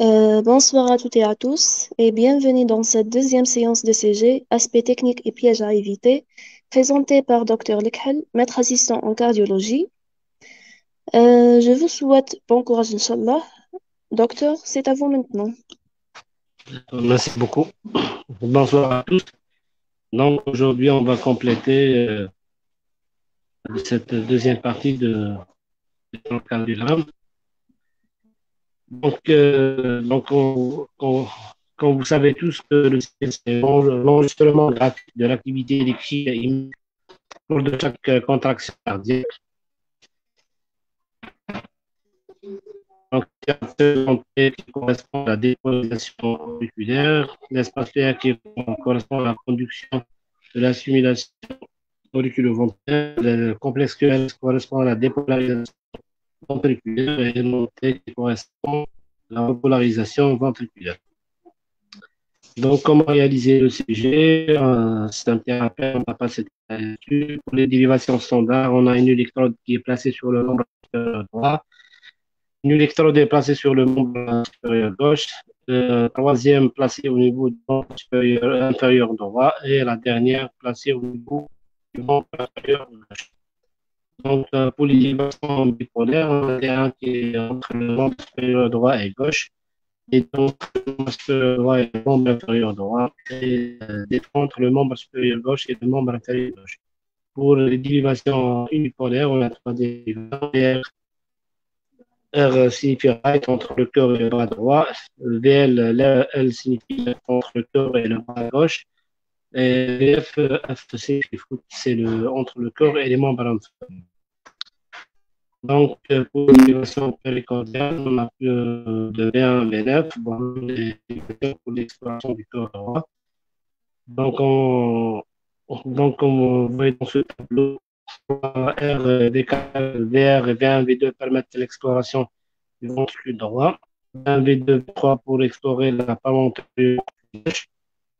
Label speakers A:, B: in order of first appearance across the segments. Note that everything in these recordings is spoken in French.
A: Euh, bonsoir à toutes et à tous et bienvenue dans cette deuxième séance de CG, aspects techniques et pièges à éviter, présentée par Dr Lekhel, maître assistant en cardiologie. Euh, je vous souhaite bon courage, Inch'Allah. Docteur, c'est à vous maintenant.
B: Merci beaucoup. Bonsoir à tous. Donc aujourd'hui, on va compléter euh, cette deuxième partie de, de. Donc, euh, donc quand vous savez tous que c'est l'enregistrement gratuit de l'activité électrique pour de chaque contraction cardiaque. Donc, qui correspond à la dépolarisation auriculaire, l'espace PA qui correspond à la conduction de l'assimilation auriculo-ventriculaire, le complexe QS correspond à la dépolarisation ventriculaire et le qui correspond à la repolarisation ventriculaire. Donc, comment réaliser le CG C'est un rappel, on va passer dessus. Pour les dérivations standards, on a une électrode qui est placée sur le membre droit, une électrode est placée sur le membre supérieur gauche, la troisième placée au niveau du membre inférieur droit et la dernière placée au niveau du membre inférieur gauche. Donc, euh, pour les dérivations bipolaires, on a un qui est entre le membre supérieur droit et gauche, et donc le membre supérieur droit et le membre inférieur droit, et euh, entre le membre supérieur gauche et le membre inférieur gauche. Pour les dérivations unipolaires, on a trois dérivations. R signifie right entre le cœur et le bras droit. VL, L signifie entre le cœur et le bras gauche. Et VF, FC, c'est le, entre le cœur et les inférieurs. Donc, pour l'élévation péricordiale, on a plus de V1, V9, bon, pour l'exploration du cœur droit. Donc, on, donc, comme vous voyez dans ce tableau, R, VR et V1, V2 permettent l'exploration du ventricule droit. V1, V2, V3 pour explorer la paroi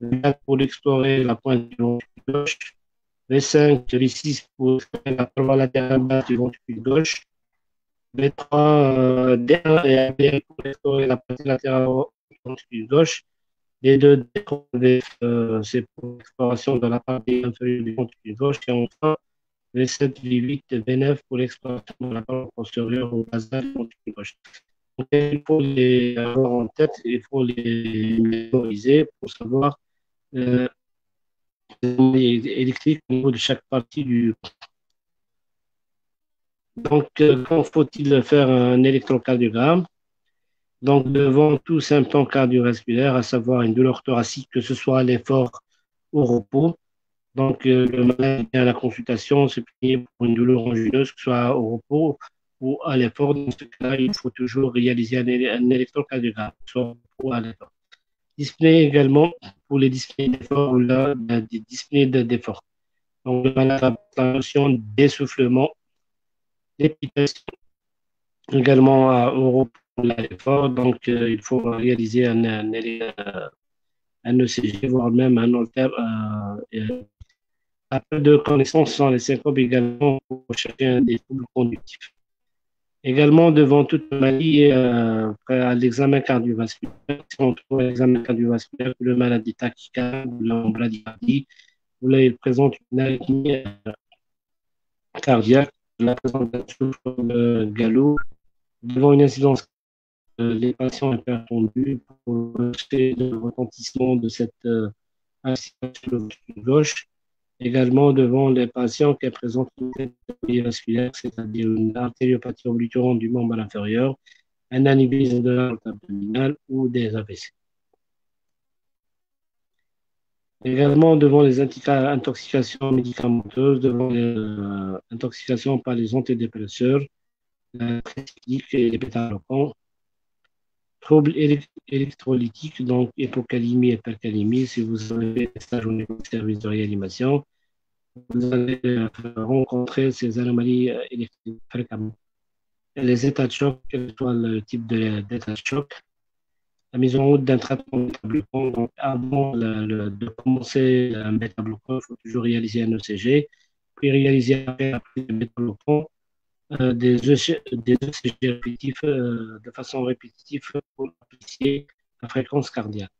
B: gauche. V4 pour explorer la pointe du ventricule gauche. V5, V6 pour explorer la paroi latérale basse du ventricule gauche. V3, euh, D1 et AB pour explorer la pointe latérale du ventricule gauche. D2, D3, euh, pour l'exploration de la partie inférieure du ventricule gauche. Et enfin, V7, V8 V9 pour l'exploitation de la paroi postérieure au basal gauche. Donc, il faut les avoir en tête, il faut les mémoriser pour savoir euh, électriques au niveau de chaque partie du. Donc, euh, quand faut-il faire un électrocardiogramme Donc, devant tout symptôme cardiovasculaire, à savoir une douleur thoracique, que ce soit à l'effort ou au repos, donc, euh, le malade vient à la consultation, c'est pour une douleur angineuse, que ce soit au repos ou à l'effort. Dans ce cas-là, il faut toujours réaliser un, électrocardiogramme, soit ou à l'effort. Display également pour les displays d'effort ou là, des displays d'effort. Donc, la notion d'essoufflement, d'épitation, également au repos ou à l'effort. Donc, euh, il faut réaliser un, un, un, ECG, voire même un alter, euh, un peu de connaissances sur les syncopes également pour chacun des troubles conductifs. Également, devant toute maladie, euh, à l'examen cardiovasculaire, si on trouve l'examen cardiovasculaire le malade est tachycarde ou l'embradicardie, ou là, il présente une arythmie euh, cardiaque, la présentation de galop, devant une incidence euh, les patients hypertendus pour le retentissement de cette euh, incidence gauche, également devant les patients qui présentent une vasculaire, c'est-à-dire une artériopathie oblitérante du membre inférieur, un anévrisme de abdominale ou des AVC. Également devant les intoxications médicamenteuses, devant les euh, par les antidépresseurs, la et les bêta-bloquants, troubles électrolytiques, donc hypocalémie et hypercalémie. Si vous avez stages au service de réanimation, vous allez euh, rencontrer ces anomalies euh, électriques fréquemment. Les états de choc, quel que soit le type d'état de, choc, la mise en route d'un traitement métabloquant, donc avant de commencer un métabloquant, il faut toujours réaliser un ECG, puis réaliser après, le métabloquant, euh, des, ECG répétitifs euh, de façon répétitive pour apprécier la fréquence cardiaque.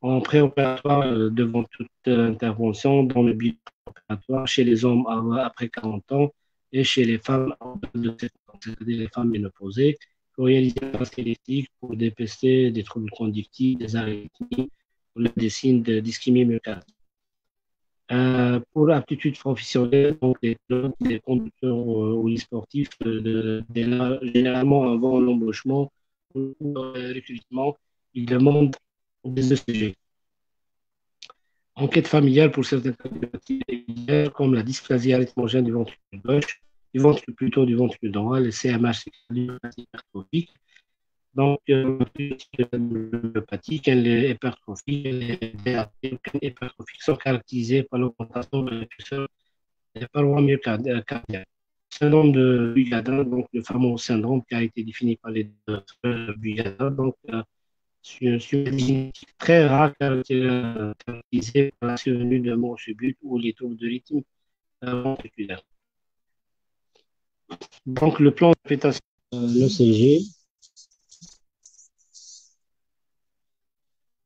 B: En préopératoire, euh, devant toute intervention, dans le bilan opératoire, chez les hommes après 40 ans et chez les femmes de 7 ans, c'est-à-dire les femmes ménopausées, pour réaliser un test pour dépister des troubles conductifs, des arythmies, des signes d'ischémie myocardique. Euh, pour l'aptitude professionnelle, donc les conducteurs euh, ou les sportifs, euh, généralement avant l'embauchement ou le ils demandent des ECG. Enquête familiale pour certaines cas comme la dysplasie arythmogène du ventricule gauche, du ventricule plutôt du ventricule droit, le CMH hypertrophique, donc, euh, l'hypathique, les hypertrophies, les hypertrophiques sont caractérisées par l'augmentation de l'épaisseur des parois myocardiales. Syndrome de Bugadin, donc le fameux syndrome qui a été défini par les docteurs Bugadin, donc euh, une très rare caractérisée par la survenue de mort subite ou les troubles de rythme euh, ventriculaire. Donc, le plan de répétition, euh, l'ECG,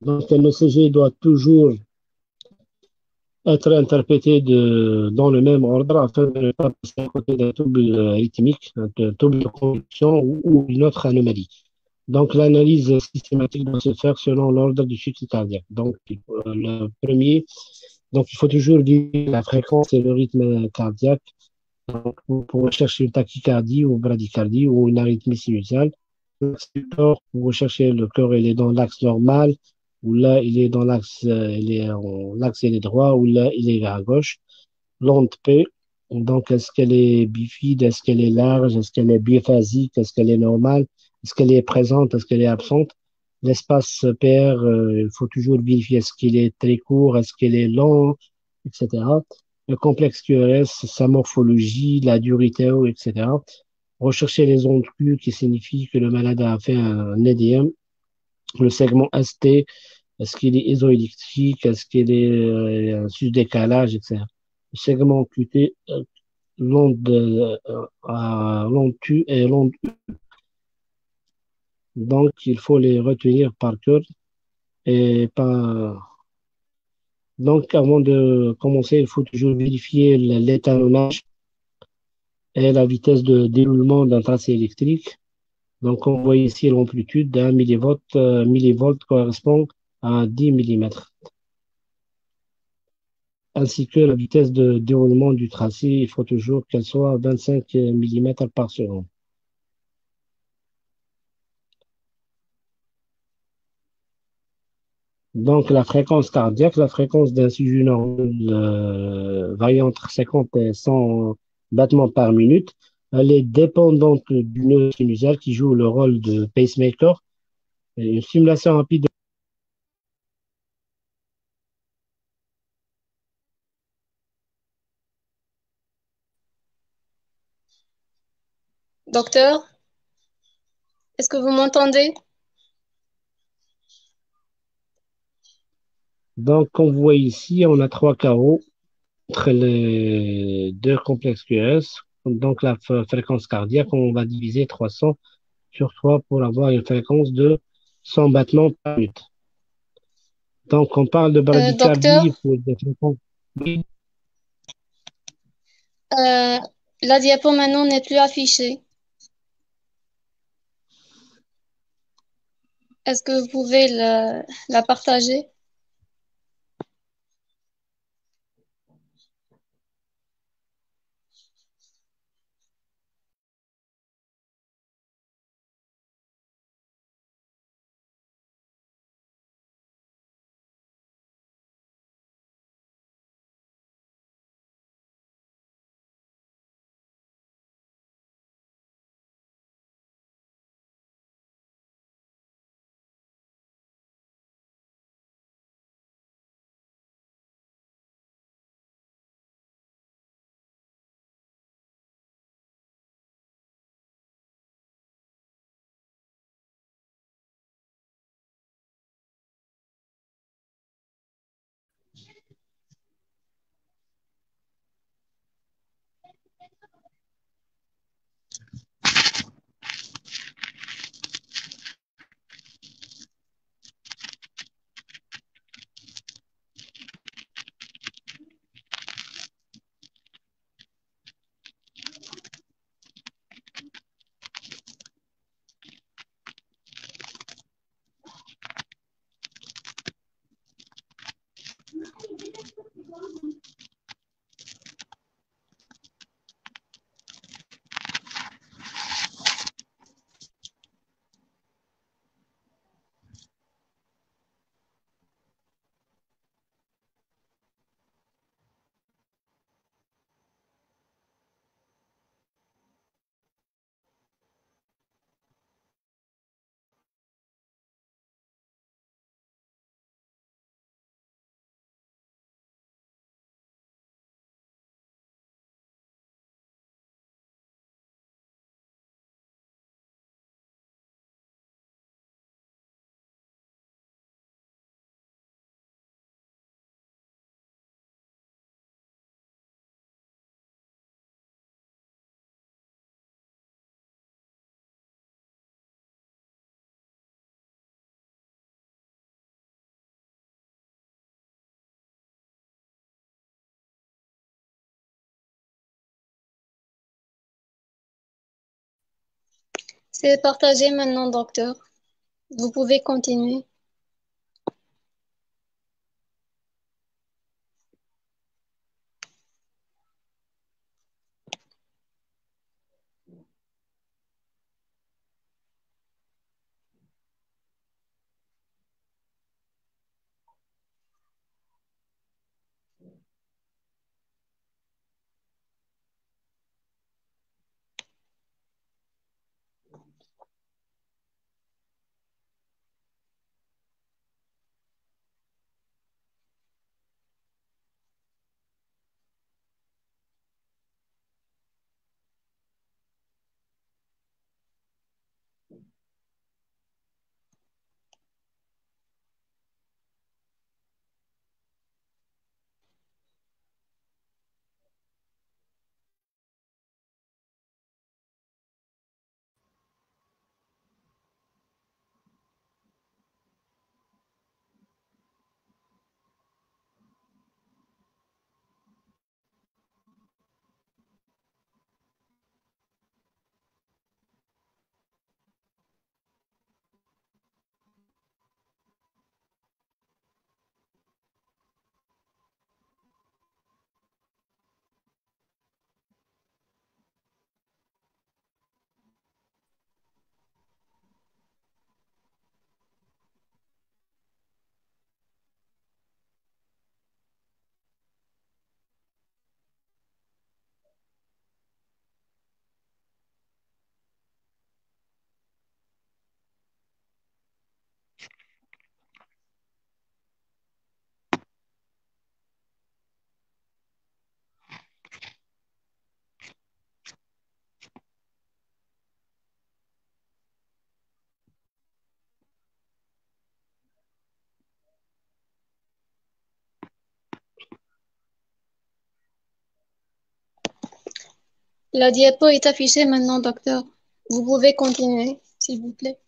B: Donc, l'ECG doit toujours être interprété dans le même ordre afin de ne pas passer à côté d'un trouble rythmique, un trouble de conduction ou, une autre anomalie. Donc, l'analyse systématique doit se faire selon l'ordre du cycle cardiaque. Donc, le premier, donc il faut toujours dire la fréquence et le rythme cardiaque donc, pour rechercher une tachycardie ou bradycardie ou une arythmie sinusale. Pour rechercher le cœur, il est dans l'axe normal, où là, il est dans l'axe, euh, il est l'axe, il est droit, où là, il est à gauche. L'onde P, donc, est-ce qu'elle est bifide, est-ce qu'elle est large, est-ce qu'elle est biphasique, est-ce qu'elle est normale, est-ce qu'elle est présente, est-ce qu'elle est absente? L'espace PR, euh, il faut toujours vérifier est-ce qu'il est très court, est-ce qu'il est long, etc. Le complexe QRS, sa morphologie, la durée etc. Rechercher les ondes Q qui signifie que le malade a fait un EDM le segment ST, est-ce qu'il est isoélectrique, est-ce qu'il est euh, un décalage, etc. Le segment QT, euh, l'onde euh, l'onde Q et l'onde U. Donc, il faut les retenir par cœur et pas. Donc, avant de commencer, il faut toujours vérifier l'étalonnage et la vitesse de déroulement d'un tracé électrique. Donc, on voit ici l'amplitude d'un millivolt, millivolt correspond à 10 mm. Ainsi que la vitesse de déroulement du tracé, il faut toujours qu'elle soit 25 mm par seconde. Donc, la fréquence cardiaque, la fréquence normale euh, varie entre 50 et 100 battements par minute elle est dépendante du nœud sinusal qui joue le rôle de pacemaker. Une simulation rapide
A: Docteur, est-ce que vous m'entendez?
B: Donc, on voit ici, on a trois carreaux entre les deux complexes QS donc la fréquence cardiaque, on va diviser 300 sur 3 pour avoir une fréquence de 100 battements par minute. Donc on parle de euh, bradycardie pour des fréquences.
A: Euh, la diapo maintenant n'est plus affichée. Est-ce que vous pouvez la partager?
C: C'est partagé maintenant, docteur. Vous pouvez continuer. La diapo est affichée maintenant, docteur. Vous pouvez continuer, s'il vous plaît.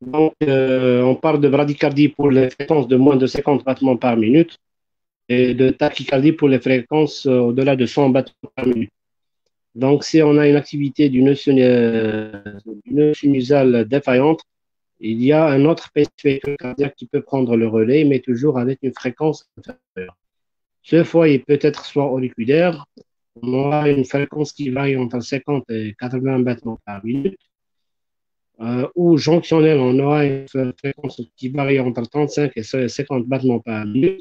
B: Donc, euh, on parle de bradycardie pour les fréquences de moins de 50 battements par minute et de tachycardie pour les fréquences euh, au-delà de 100 battements par minute. Donc, si on a une activité d'une sinusale défaillante, il y a un autre pacemaker cardiaque qui peut prendre le relais, mais toujours avec une fréquence inférieure. Ce foyer peut être soit auriculaire, on aura une fréquence qui varie entre 50 et 80 battements par minute, euh, ou jonctionnel, on aura une fréquence qui varie entre 35 et 50 battements par minute.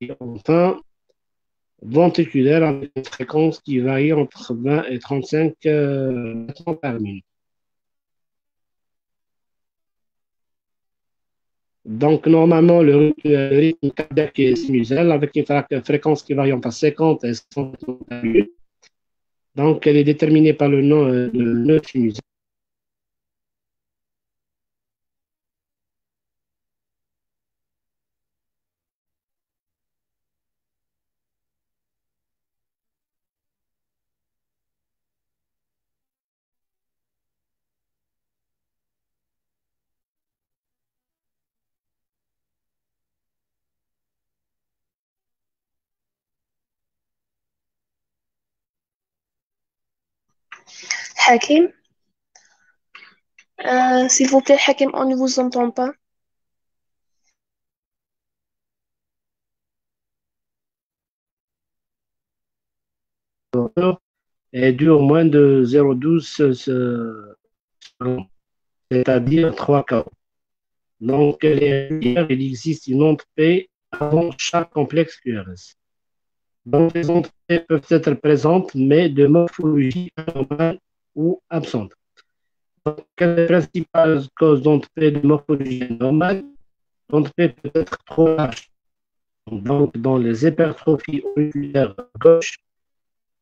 B: Et enfin, ventriculaire avec une fréquence qui varie entre 20 et 35 euh, battements par minute. Donc, normalement, le, rythme cardiaque est sinusal avec une fréquence qui varie entre 50 et 100 battements par minute. Donc, elle est déterminée par le nom euh, de nœud sinusal.
A: Hakim euh, S'il vous plaît, Hakim, on ne vous entend pas.
B: et dure moins de 0,12 secondes, c'est-à-dire 3 quarts. Donc, il existe une P avant chaque complexe QRS. Donc, les P peuvent être présentes, mais de morphologie anormale ou absente. Donc, quelle est la principale cause d'onde P de morphologie normale P peut être trop large. Donc, dans les hypertrophies auriculaires gauche,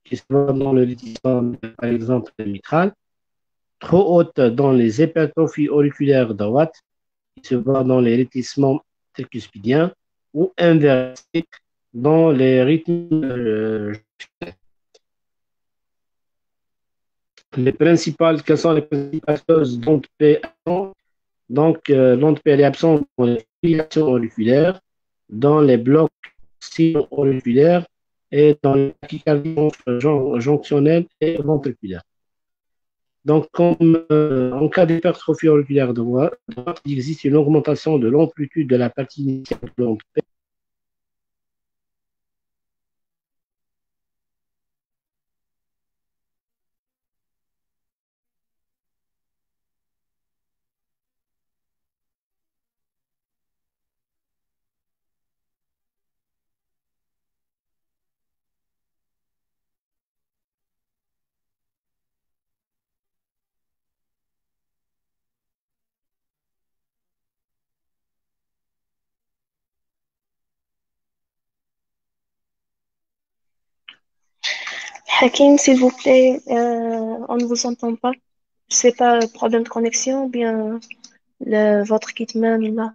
B: qui se voient dans le lithysome, par exemple, mitral, trop haute dans les hypertrophies auriculaires droite, qui se voient dans les rythmissements tricuspidiens, ou inversé dans les rythmes euh, les principales, quelles sont les principales causes d'onde P Donc, euh, l'onde P est absente dans les filiations auriculaires, dans les blocs sillon auriculaire et dans les tachycardies jonctionnelles et ventriculaires. Donc, comme euh, en cas d'hypertrophie auriculaire droite, il existe une augmentation de l'amplitude de la partie initiale de l'entrée
A: Hakim, s'il vous plaît, euh, on ne vous entend pas. Je sais pas, problème de connexion ou bien le, votre kitman là.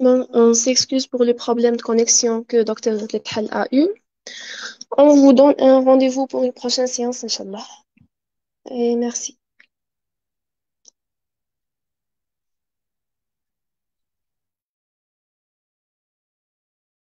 A: On s'excuse pour le problème de connexion que Dr. Lekhal a eu. On vous donne un rendez-vous pour une prochaine séance, Inch'Allah. Et merci.